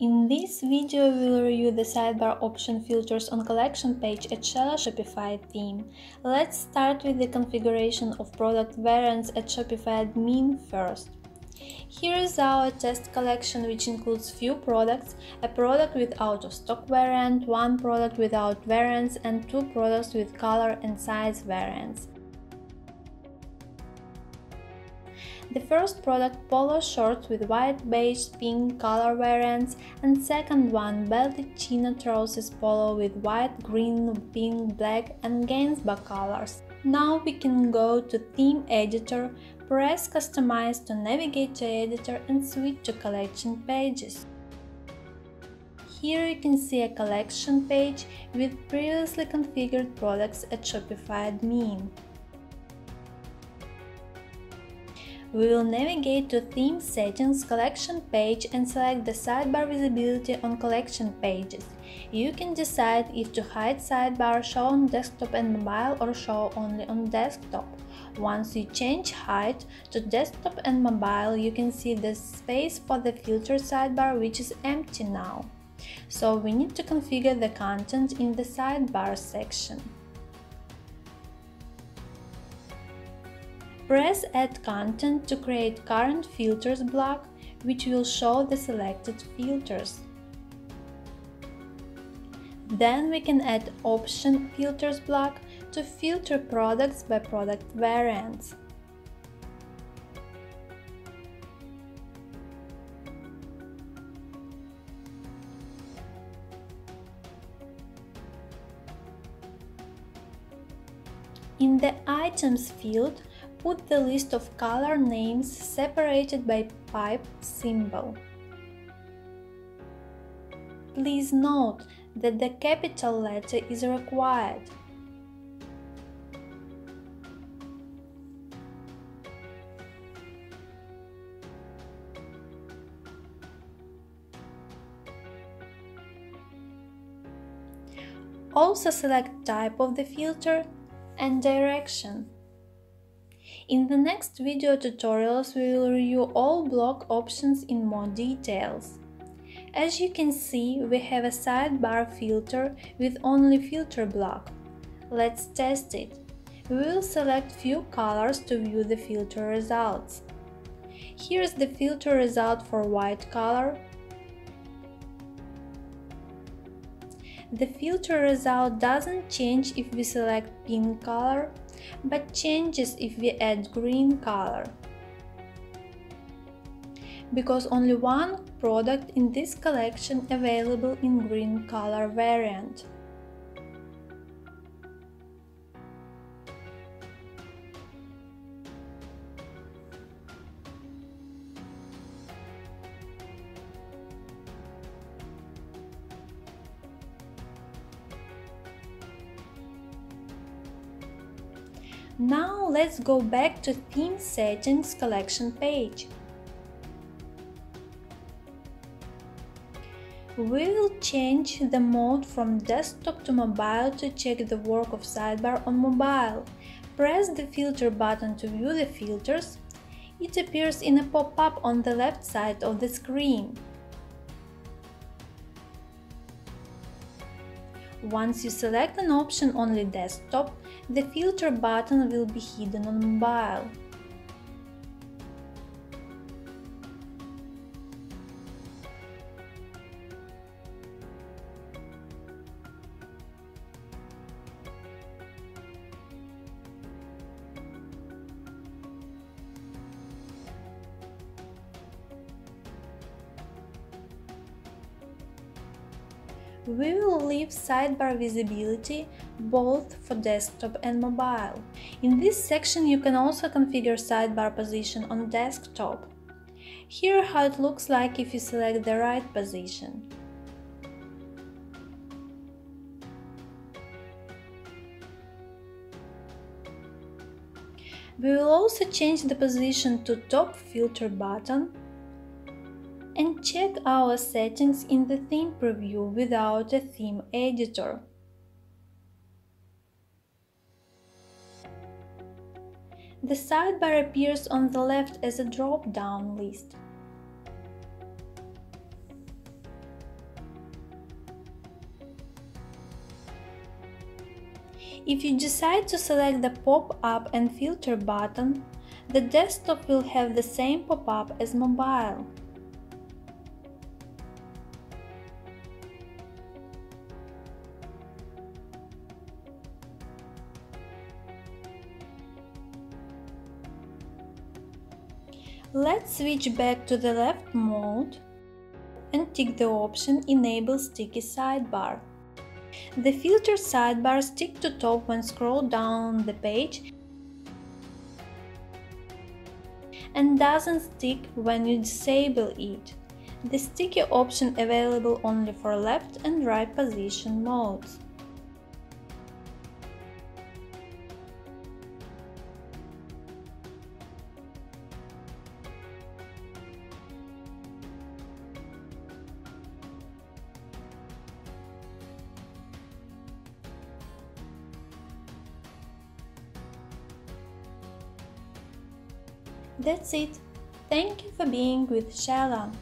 In this video, we will review the sidebar option filters on collection page at Shella Shopify theme. Let's start with the configuration of product variants at Shopify admin first. Here is our test collection which includes few products, a product with out of stock variant, one product without variants and two products with color and size variants. The first product polo shorts with white, beige, pink color variants and second one belted chino trousers polo with white, green, pink, black and Gainesboro colors. Now we can go to theme editor, press customize to navigate to editor and switch to collection pages. Here you can see a collection page with previously configured products at Shopify admin. We will navigate to Theme Settings collection page and select the sidebar visibility on collection pages. You can decide if to hide sidebar, show on desktop and mobile or show only on desktop. Once you change height to desktop and mobile, you can see the space for the filter sidebar which is empty now. So we need to configure the content in the sidebar section. Press Add Content to create Current Filters block, which will show the selected filters. Then we can add Option Filters block to filter products by product variants. In the Items field, Put the list of color names separated by pipe symbol. Please note that the capital letter is required. Also select type of the filter and direction. In the next video tutorials we will review all block options in more details. As you can see, we have a sidebar filter with only filter block. Let's test it. We will select few colors to view the filter results. Here's the filter result for white color. The filter result doesn't change if we select pink color but changes if we add green color. Because only one product in this collection available in green color variant. Now let's go back to Theme Settings collection page. We will change the mode from desktop to mobile to check the work of sidebar on mobile. Press the filter button to view the filters. It appears in a pop-up on the left side of the screen. Once you select an option only desktop, the filter button will be hidden on mobile. We will leave sidebar visibility both for desktop and mobile. In this section you can also configure sidebar position on desktop. Here how it looks like if you select the right position. We will also change the position to top filter button and check our settings in the theme preview without a theme editor. The sidebar appears on the left as a drop-down list. If you decide to select the pop-up and filter button, the desktop will have the same pop-up as mobile. Let's switch back to the left mode and tick the option Enable Sticky Sidebar. The filter sidebar stick to top when scroll down the page and doesn't stick when you disable it. The sticky option available only for left and right position modes. That's it. Thank you for being with Shella.